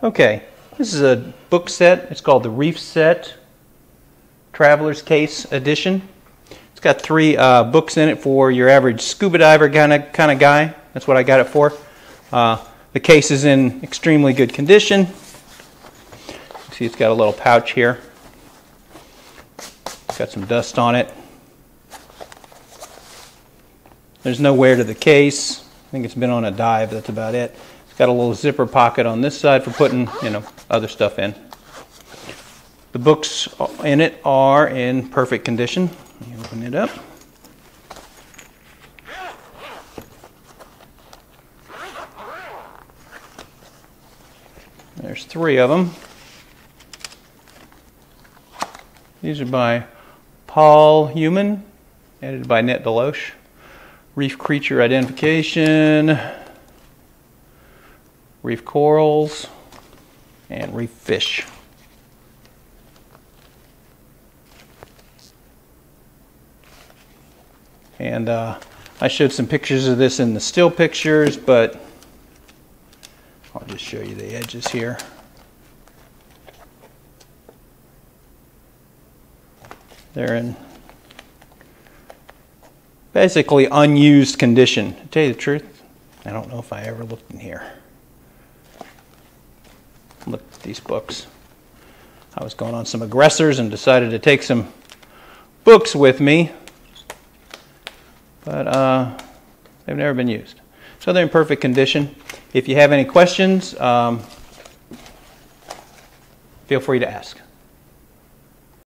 Okay, this is a book set. It's called the Reef Set Traveler's Case Edition. It's got three uh, books in it for your average scuba diver kind of kind of guy. That's what I got it for. Uh, the case is in extremely good condition. See, it's got a little pouch here. It's got some dust on it. There's no wear to the case. I think it's been on a dive. That's about it. Got a little zipper pocket on this side for putting, you know, other stuff in. The books in it are in perfect condition. Open it up. There's three of them. These are by Paul Humann, edited by Annette DeLoach. Reef creature identification, reef corals, and reef fish. And uh, I showed some pictures of this in the still pictures, but I'll just show you the edges here. They're in basically unused condition. To tell you the truth, I don't know if I ever looked in here looked at these books. I was going on some aggressors and decided to take some books with me, but uh, they've never been used. So they're in perfect condition. If you have any questions, um, feel free to ask.